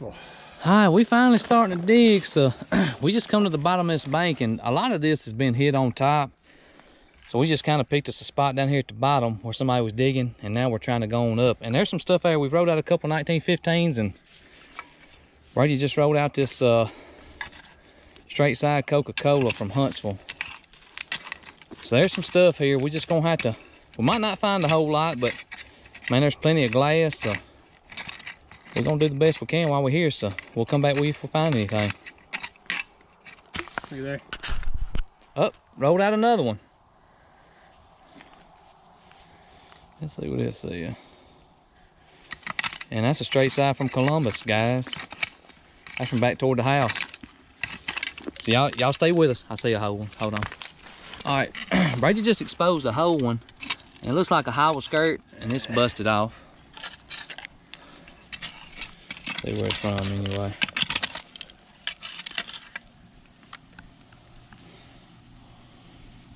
All right, we finally starting to dig. So we just come to the bottom of this bank and a lot of this has been hit on top. So we just kind of picked us a spot down here at the bottom where somebody was digging and now we're trying to go on up. And there's some stuff there. We've rolled out a couple 1915s and Brady just rolled out this uh, straight side Coca-Cola from Huntsville. So there's some stuff here. We're just gonna have to, we might not find a whole lot, but man, there's plenty of glass. So we're gonna do the best we can while we're here. So we'll come back with you if we find anything. Look there. Up, oh, rolled out another one. Let's see what it says. And that's a straight side from Columbus, guys. That's from back toward the house. So y'all y'all stay with us. I see a whole one. Hold on. All right, Brady just exposed a whole one. And it looks like a hobble skirt and it's busted off. See where it's from anyway.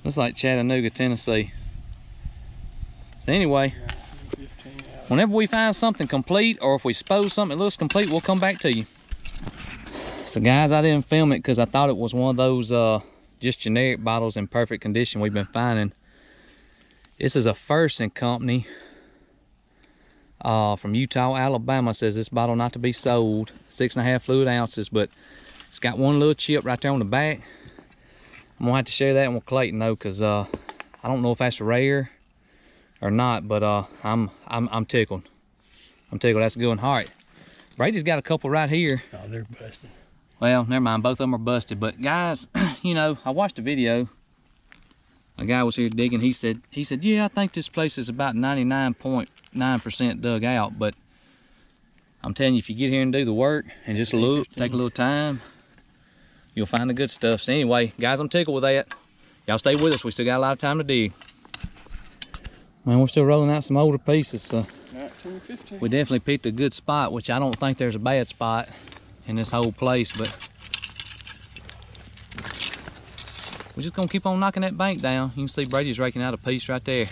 Looks like Chattanooga, Tennessee. So anyway, whenever we find something complete or if we expose something looks complete, we'll come back to you. So guys, I didn't film it because I thought it was one of those uh, just generic bottles in perfect condition we've been finding. This is a First and Company uh, from Utah, Alabama says this bottle not to be sold. Six and a half fluid ounces, but it's got one little chip right there on the back. I'm gonna have to share that with Clayton though, cause uh, I don't know if that's rare or not, but uh, I'm I'm I'm tickled. I'm tickled. That's a good one. All right, Brady's got a couple right here. Oh, they're busted. Well, never mind. Both of them are busted. But guys, you know, I watched a video. A guy was here digging. He said he said, yeah, I think this place is about 99 point 9% dug out, but I'm telling you, if you get here and do the work and just look, take a little time, you'll find the good stuff. So anyway, guys, I'm tickled with that. Y'all stay with us. We still got a lot of time to dig. Man, we're still rolling out some older pieces. So we definitely picked a good spot, which I don't think there's a bad spot in this whole place, but we're just gonna keep on knocking that bank down. You can see Brady's raking out a piece right there.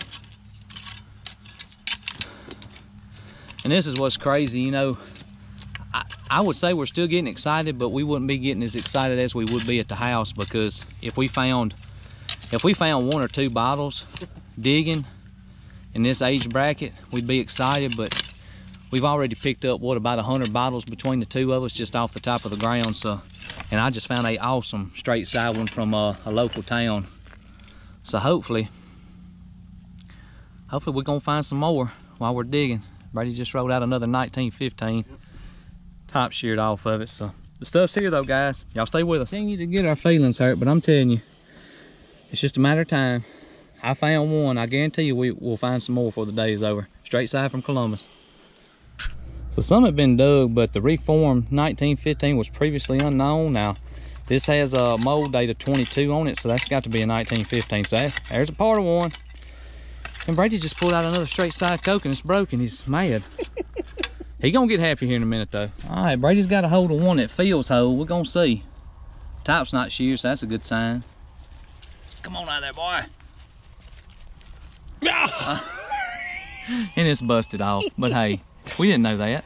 And this is what's crazy, you know, I, I would say we're still getting excited, but we wouldn't be getting as excited as we would be at the house because if we found, if we found one or two bottles digging in this age bracket, we'd be excited, but we've already picked up, what, about 100 bottles between the two of us just off the top of the ground. So, And I just found a awesome straight side one from a, a local town. So hopefully, hopefully we're to find some more while we're digging. Brady just rolled out another 1915. Top sheared off of it. So the stuff's here though, guys. Y'all stay with us. Continue to get our feelings hurt, but I'm telling you, it's just a matter of time. I found one. I guarantee you we will find some more before the day is over. Straight side from Columbus. So some have been dug, but the reformed 1915 was previously unknown. Now, this has a mold date of 22 on it, so that's got to be a 1915. So there's a part of one. And Brady just pulled out another straight side Coke and it's broken. He's mad. he gonna get happy here in a minute though. All right, Brady's got a hold of one that feels whole. We're gonna see. Top's not sheared, so that's a good sign. Come on out there, boy. and it's busted off. But hey, we didn't know that.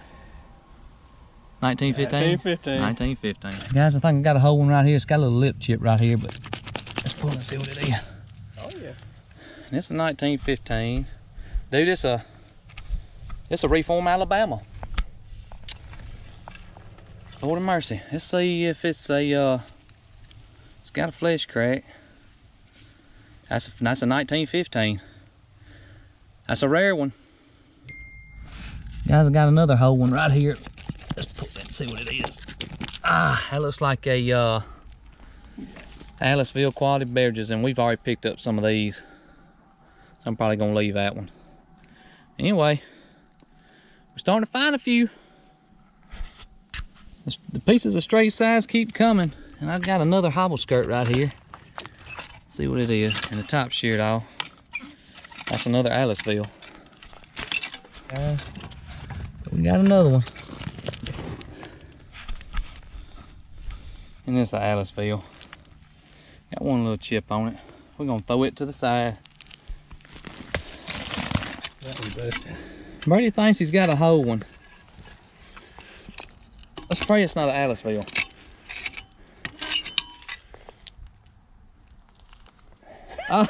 1915? 1915. 1915. Guys, I think I got a whole one right here. It's got a little lip chip right here, but let's pull and see what it is. And it's a 1915. Dude, it's a it's a reform Alabama. Lord of mercy. Let's see if it's a uh it's got a flash crack. That's a, that's a 1915. That's a rare one. Guys, I got another whole one right here. Let's pull that and see what it is. Ah, that looks like a uh, Aliceville quality beverages, and we've already picked up some of these. I'm probably gonna leave that one. Anyway, we're starting to find a few. The pieces of straight size keep coming, and I've got another hobble skirt right here. see what it is, and the top sheared off. That's another Aliceville. Uh, we got another one. And this is Aliceville. Got one little chip on it. We're gonna throw it to the side. That. Brady thinks he's got a whole one. Let's pray it's not an Aliceville. Oh.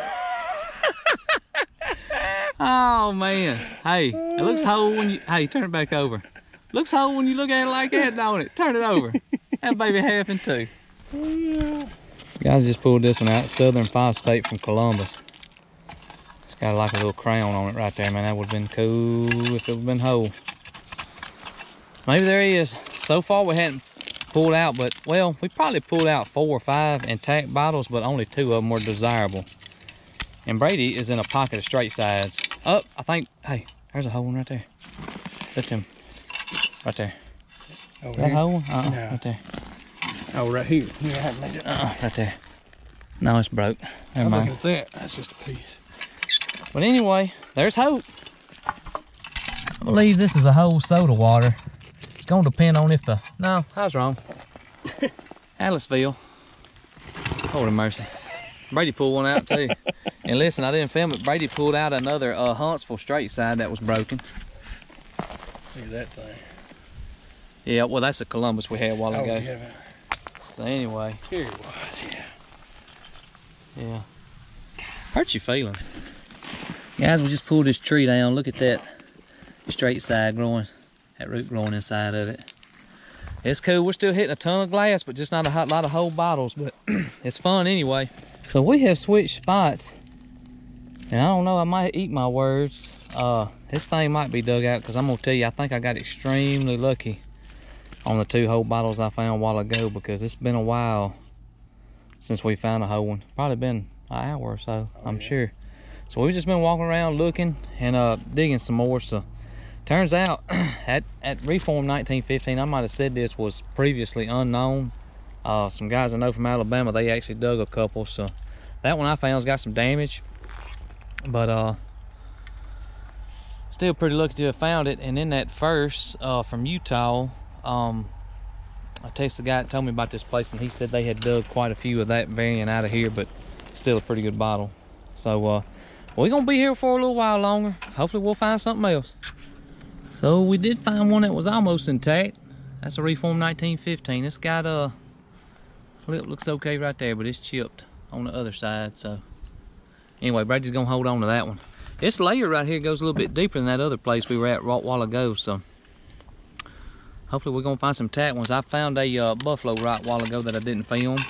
oh man. Hey, it looks whole when you hey, turn it back over. Looks whole when you look at it like that, don't it? Turn it over. that baby half in two. Guys just pulled this one out, Southern Phosphate from Columbus. Got like a little crown on it right there, man. That would have been cool if it would have been whole. Maybe there is. So far we hadn't pulled out, but well, we probably pulled out four or five intact bottles, but only two of them were desirable. And Brady is in a pocket of straight sides. Up, oh, I think, hey, there's a whole one right there. Look him. Right there. Over that here? hole? Uh -uh, No. right there. Oh, right here. Yeah, I hadn't made it. Uh -uh, right there. No, it's broke. Never I'm mind. looking at that. That's just a piece. But anyway, there's hope. I believe this is a whole soda water. It's gonna depend on if the, no, I was wrong. Aliceville. Holy mercy. Brady pulled one out too. and listen, I didn't film it. Brady pulled out another uh, Huntsville straight side that was broken. Look at that thing. Yeah, well, that's a Columbus we had a while Oh, ago. yeah. So anyway, Here it was, yeah. yeah. Hurt your feelings. Guys, we just pulled this tree down. Look at that straight side growing, that root growing inside of it. It's cool. We're still hitting a ton of glass, but just not a hot lot of whole bottles. But it's fun anyway. So we have switched spots. And I don't know, I might eat my words. Uh, this thing might be dug out because I'm gonna tell you, I think I got extremely lucky on the two whole bottles I found a while ago because it's been a while since we found a whole one. Probably been an hour or so, Oh, I'm yeah. sure. So we've just been walking around looking and uh, digging some more. So turns out at, at Reform 1915, I might have said this was previously unknown. Uh, some guys I know from Alabama, they actually dug a couple. So that one I found's got some damage. But uh, still pretty lucky to have found it. And in that first uh, from Utah, um, I texted the guy that told me about this place, and he said they had dug quite a few of that variant out of here, but still a pretty good bottle. So uh, we're gonna be here for a little while longer. Hopefully, we'll find something else. So we did find one that was almost intact. That's a Reform 1915. It's got a lip looks okay right there, but it's chipped on the other side. So anyway, Brady's gonna hold on to that one. This layer right here goes a little bit deeper than that other place we were at right while ago. So hopefully we're gonna find some tack ones. I found a uh, buffalo right while ago that I didn't film,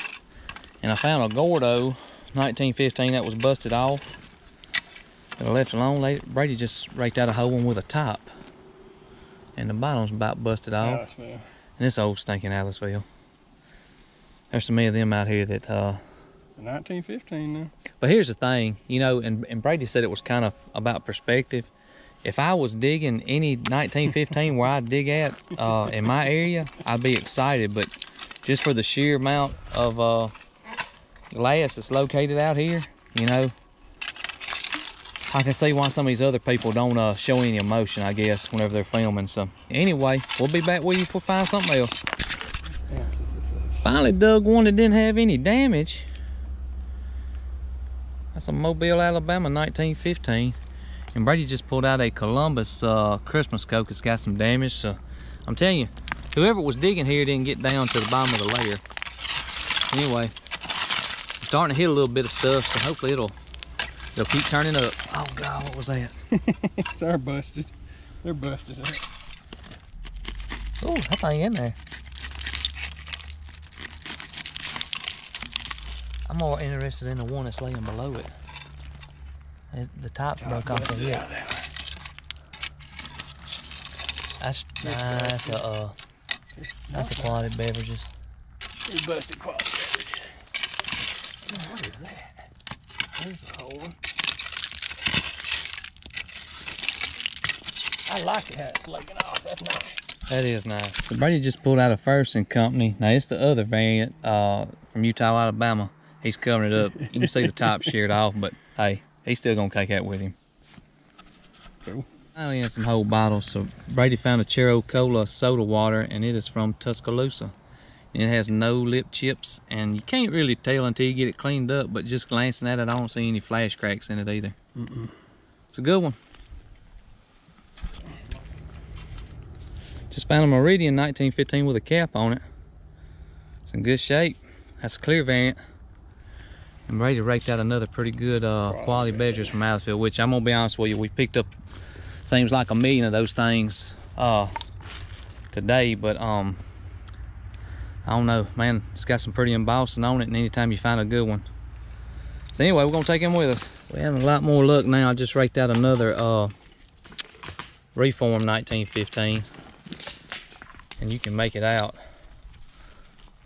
and I found a Gordo 1915 that was busted off. That left alone. Brady just raked out a whole one with a top, and the bottom's about busted off. And this old stinking Aliceville. There's so many of them out here that. uh 1915 now. But here's the thing, you know, and, and Brady said it was kind of about perspective. If I was digging any 1915 where I dig at uh, in my area, I'd be excited. But just for the sheer amount of uh, glass that's located out here, you know, I can see why some of these other people don't uh, show any emotion, I guess, whenever they're filming. So anyway, we'll be back with you if we find something else. Finally dug one that didn't have any damage. That's a Mobile, Alabama 1915. And Brady just pulled out a Columbus uh, Christmas Coke. It's got some damage. So I'm telling you, whoever was digging here didn't get down to the bottom of the layer. Anyway, starting to hit a little bit of stuff. So hopefully it'll it'll keep turning up. Oh God, what was that? They're busted. They're busted. up. Oh, that thing in there. I'm more interested in the one that's laying below it. It- The top broke off of it. That's nice. Uh, uh, that's a quality beverages. They busted quality. What is that? There's a hole. I like it how it's flaking off. That's nice. That is nice. So Brady just pulled out a First and Company. Now it's the other variant uh, from Utah, Alabama. He's covering it up. You can see the top sheared off, but hey, he's still gonna take that with him. Cool. Finally, in some whole bottles. So Brady found a Chero Cola soda water, and it is from Tuscaloosa. And it has no lip chips, and you can't really tell until you get it cleaned up. But just glancing at it, I don't see any flash cracks in it either. Mm-mm. It's a good one. Just found a Meridian 1915 with a cap on it. It's in good shape. That's a clear variant. ready to raked out another pretty good uh, quality beverages from Aliceville, which I'm gonna be honest with you, we picked up seems like a million of those things uh, today, but um, I don't know, man. It's got some pretty embossing on it, and anytime you find a good one. So anyway, we're gonna take him with us. We have a lot more luck now. I just raked out another uh, Reform 1915, and you can make it out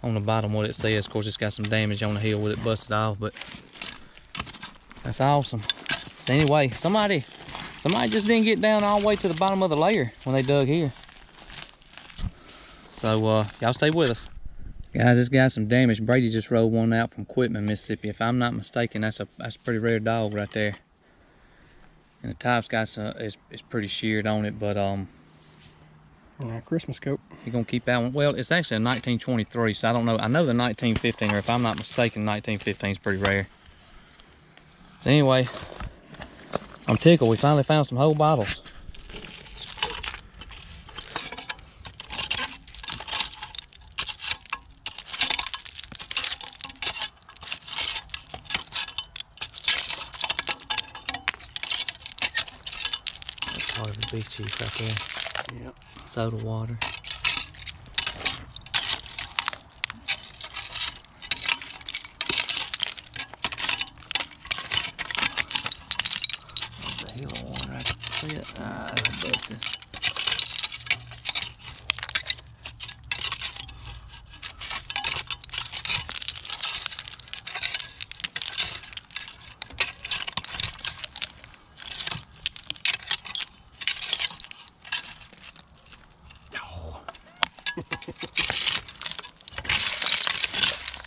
on the bottom what it says. Of course, it's got some damage on the heel with it busted off, but that's awesome. So anyway, somebody, somebody just didn't get down all the way to the bottom of the layer when they dug here. So uh, y'all stay with us. Guys, this got some damage. Brady just rolled one out from Quitman, Mississippi. If I'm not mistaken, that's a that's a pretty rare dog right there. And the top's got some, it's, is pretty sheared on it, but um, Yeah, Christmas Coke. you're gonna keep that one. Well, it's actually a 1923, so I don't know. I know the 1915, or if I'm not mistaken, 1915 is pretty rare. So anyway, I'm tickled. We finally found some whole bottles. That's part of the big chief right there. Yep. Soda water. What the hell of water I can see it. Ah, that's busted.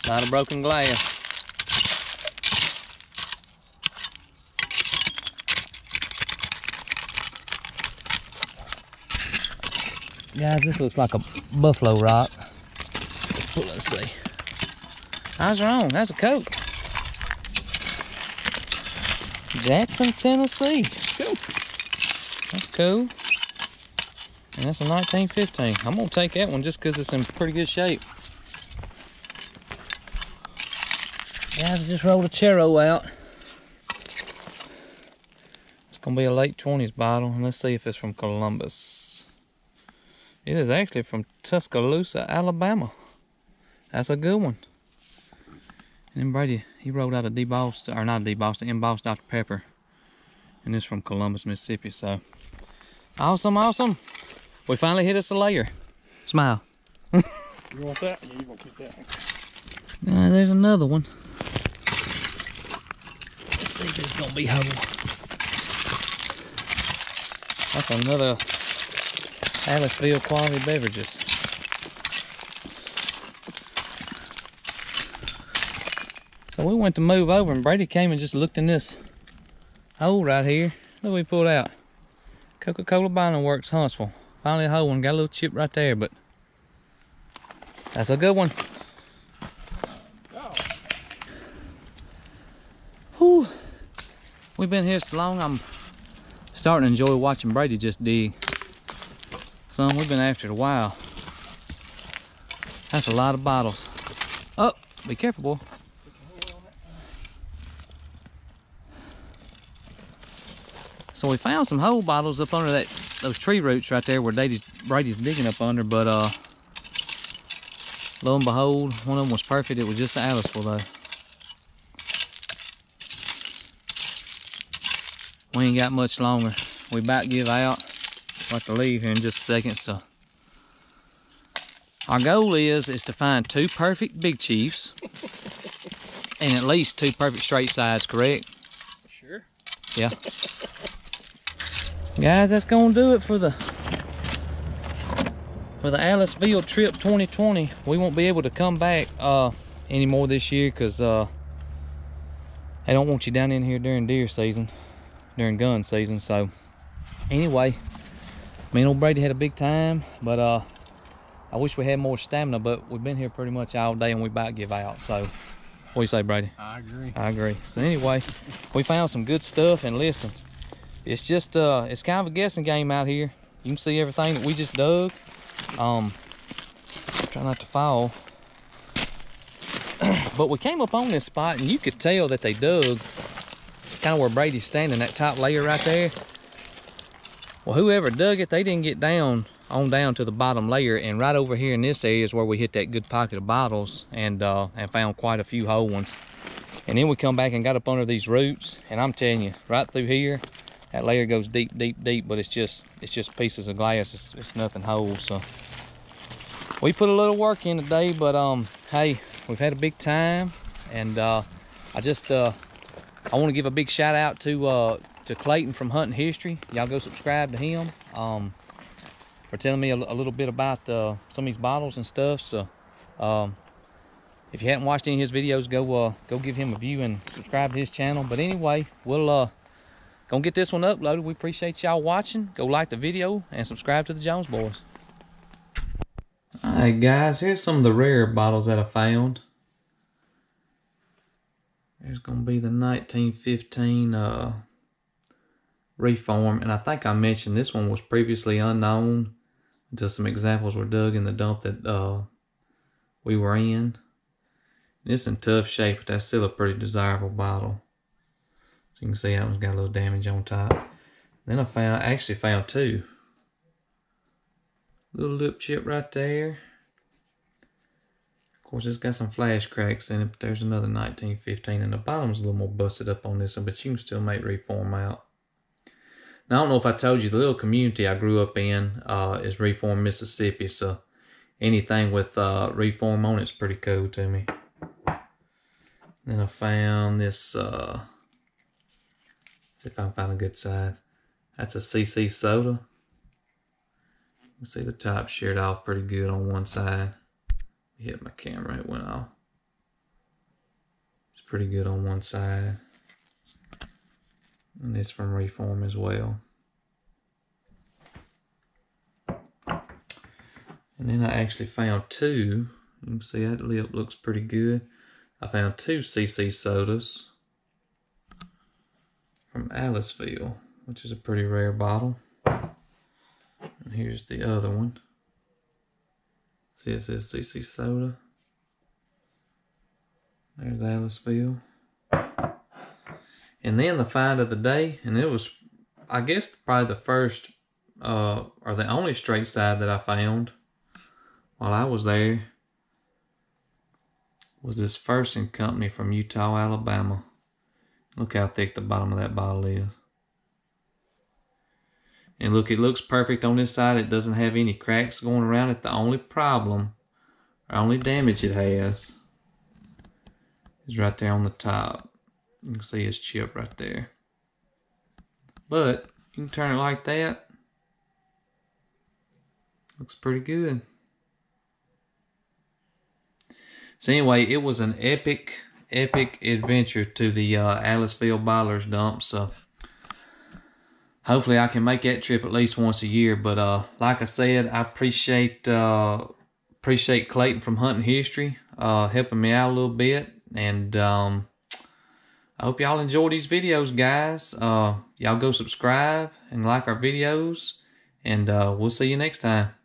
Not a broken glass. Guys, this looks like a buffalo rock. Let's, see. I was wrong. That's a Coke. Jackson, Tennessee. Cool. That's cool. And that's a 1915. I'm gonna take that one just because it's in pretty good shape. Guys, I just rolled a Chero out. It's gonna be a late 20s bottle, and let's see if it's from Columbus. It is actually from Tuscaloosa, Alabama. That's a good one. And then Brady, he rolled out a debossed, or not debossed, embossed Dr. Pepper. And it's from Columbus, Mississippi, so. Awesome, awesome. We finally hit us a layer. Smile. You want that? Yeah, you gonna keep that. Uh, there's another one. Let's it's gonna be whole. That's another Aliceville quality beverages. So we went to move over and Brady came and just looked in this hole right here. Look we pulled out. Coca-Cola Bottling Works Huntsville. Finally a whole one. Got a little chip right there, but that's a good one. Oh, Whew. We've been here so long, I'm starting to enjoy watching Brady just dig. Son, we've been after it a while. That's a lot of bottles. Oh, be careful, boy. So we found some whole bottles up under that those tree roots right there where Brady's, Brady's digging up under, but uh, lo and behold, one of them was perfect. It was just an Aliceville though. We ain't got much longer. We about to give out. About to leave here in just a second, so. Our goal is is to find two perfect big chiefs and at least two perfect straight sides, correct? sure. Yeah. Guys, that's gonna do it for the for the Aliceville trip 2020. We won't be able to come back uh anymore this year because uh they don't want you down in here during deer season, during gun season. So anyway, me and old Brady had a big time, but uh I wish we had more stamina, but we've been here pretty much all day and we about to give out. So what do you say, Brady? I agree. I agree. So anyway, we found some good stuff and listen, it's just uh it's kind of a guessing game out here. You can see everything that we just dug. Um, try not to fall. but we came up on this spot and you could tell that they dug kind of where Brady's standing, that top layer right there. Well, whoever dug it, they didn't get down on down to the bottom layer. And right over here in this area is where we hit that good pocket of bottles and uh, and found quite a few whole ones. And then we come back and got up under these roots. And I'm telling you, right through here, that layer goes deep, deep, deep, but it's just it's just pieces of glass. It's, it's nothing whole. So we put a little work in today, but um, hey, we've had a big time, and uh, I just uh, I want to give a big shout out to uh, to Clayton from Hunting History. Y'all go subscribe to him um, for telling me a, a little bit about uh, some of these bottles and stuff. So um, if you haven't watched any of his videos, go uh, go give him a view and subscribe to his channel. But anyway, we'll uh, gonna get this one uploaded. We appreciate y'all watching. Go like the video and subscribe to the Jones Boys. Alright guys, here's some of the rare bottles that I found. There's gonna be the 1915 uh, reform, and I think I mentioned this one was previously unknown until some examples were dug in the dump that uh, we were in. It's in tough shape, but that's still a pretty desirable bottle. So you can see that one's got a little damage on top. Then I found, I actually found two. Little lip chip right there. Of course, it's got some flash cracks in it, there's another 1915, and the bottom's a little more busted up on this one, but you can still make reform out. Now, I don't know if I told you, the little community I grew up in uh, is Reform, Mississippi, so anything with uh, Reform on it's pretty cool to me. Then I found this, uh, see if I can find a good side. That's a CC soda. You see the top sheared off pretty good on one side. Hit my camera, it went off. It's pretty good on one side. And it's from Reform as well. And then I actually found two. You can see that lip looks pretty good. I found two CC sodas from Aliceville, which is a pretty rare bottle. And here's the other one. See it says CC Soda. There's Aliceville. And then the find of the day, and it was, I guess, probably the first uh, or the only straight side that I found while I was there was this Fersen company from Utah, Alabama. Look how thick the bottom of that bottle is. And look, it looks perfect on this side. It doesn't have any cracks going around it. The only problem, or only damage it has, is right there on the top. You can see it's chip right there. But, you can turn it like that. Looks pretty good. So anyway, it was an epic, epic adventure to the uh, Aliceville Bottlers dump. So hopefully I can make that trip at least once a year. But uh, like I said, I appreciate uh, appreciate Clayton from Hunting History uh, helping me out a little bit, and um, I hope y'all enjoy these videos, guys. Uh, y'all go subscribe and like our videos, and uh, we'll see you next time.